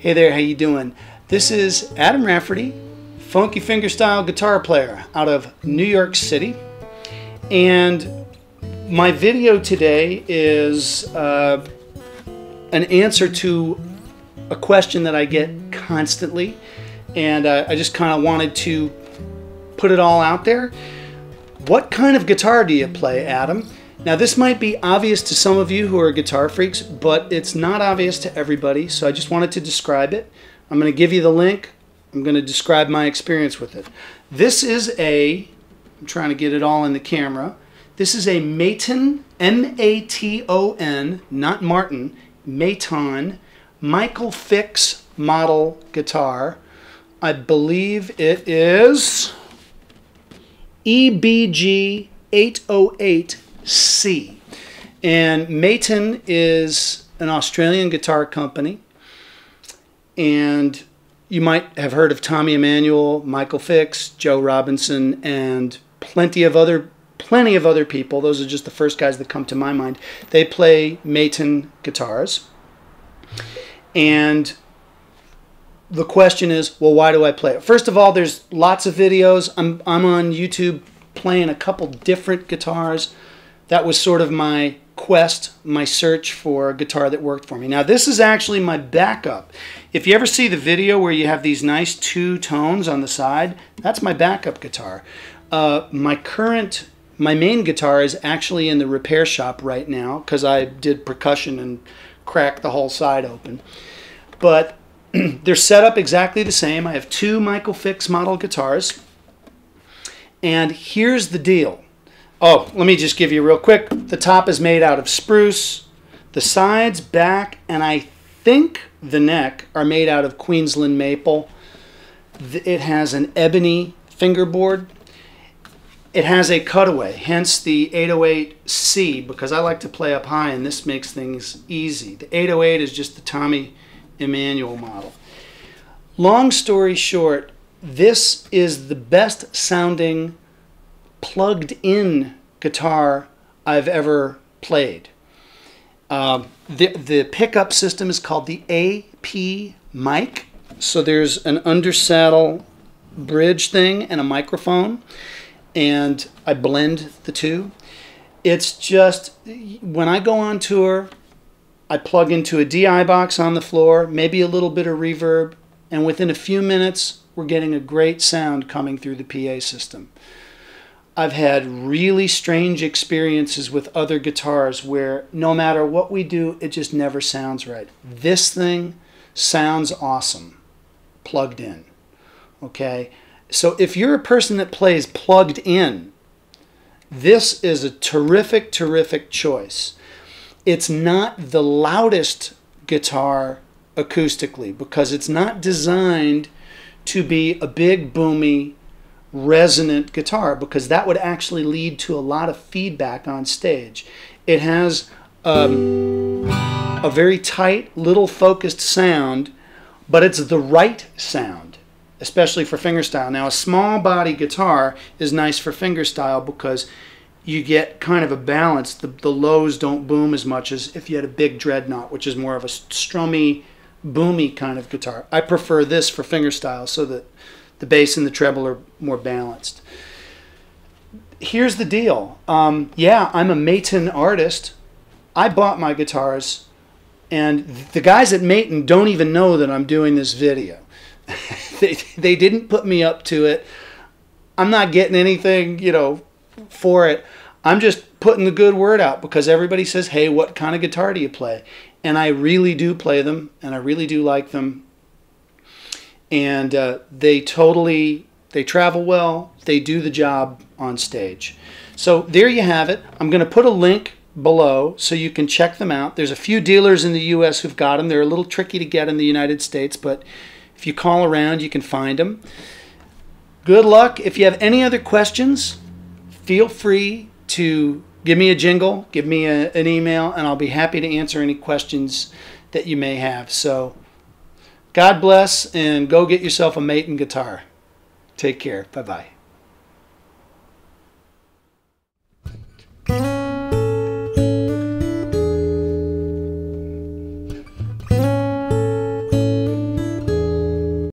Hey there, how you doing? This is Adam Rafferty, funky fingerstyle guitar player out of New York City. And my video today is uh, an answer to a question that I get constantly. And uh, I just kind of wanted to put it all out there. What kind of guitar do you play, Adam? Now, this might be obvious to some of you who are guitar freaks, but it's not obvious to everybody, so I just wanted to describe it. I'm going to give you the link. I'm going to describe my experience with it. This is a, I'm trying to get it all in the camera. This is a Maton, M A T O N, not Martin, Maton, Michael Fix model guitar. I believe it is EBG 808 C. And Maton is an Australian guitar company. And you might have heard of Tommy Emmanuel, Michael Fix, Joe Robinson, and plenty of other plenty of other people. Those are just the first guys that come to my mind. They play Maton guitars. And the question is, well, why do I play it? First of all, there's lots of videos. I'm, I'm on YouTube playing a couple different guitars that was sort of my quest, my search for a guitar that worked for me. Now, this is actually my backup. If you ever see the video where you have these nice two tones on the side, that's my backup guitar. Uh, my current, my main guitar is actually in the repair shop right now because I did percussion and cracked the whole side open. But they're set up exactly the same. I have two Michael Fix model guitars. And here's the deal. Oh, let me just give you real quick. The top is made out of spruce. The sides, back, and I think the neck are made out of Queensland maple. It has an ebony fingerboard. It has a cutaway, hence the 808C, because I like to play up high and this makes things easy. The 808 is just the Tommy Emmanuel model. Long story short, this is the best sounding plugged in guitar I've ever played. Um, the, the pickup system is called the AP mic. So there's an undersaddle bridge thing and a microphone, and I blend the two. It's just when I go on tour, I plug into a DI box on the floor, maybe a little bit of reverb, and within a few minutes, we're getting a great sound coming through the PA system. I've had really strange experiences with other guitars where no matter what we do, it just never sounds right. This thing sounds awesome plugged in. Okay? So if you're a person that plays plugged in, this is a terrific, terrific choice. It's not the loudest guitar acoustically because it's not designed to be a big, boomy, resonant guitar because that would actually lead to a lot of feedback on stage. It has um, a very tight, little focused sound, but it's the right sound, especially for fingerstyle. Now, a small body guitar is nice for fingerstyle because you get kind of a balance. The, the lows don't boom as much as if you had a big dreadnought, which is more of a strummy, boomy kind of guitar. I prefer this for fingerstyle so that the bass and the treble are more balanced. Here's the deal. Um, yeah, I'm a Maton artist. I bought my guitars, and the guys at Maton don't even know that I'm doing this video. they, they didn't put me up to it. I'm not getting anything, you know, for it. I'm just putting the good word out because everybody says, hey, what kind of guitar do you play? And I really do play them, and I really do like them and uh, they totally they travel well they do the job on stage. So there you have it. I'm going to put a link below so you can check them out. There's a few dealers in the us who've got them they're a little tricky to get in the united states but if you call around you can find them good luck. If you have any other questions feel free to give me a jingle give me a, an email and i'll be happy to answer any questions that you may have. So God bless and go get yourself a Maton guitar. Take care. Bye bye.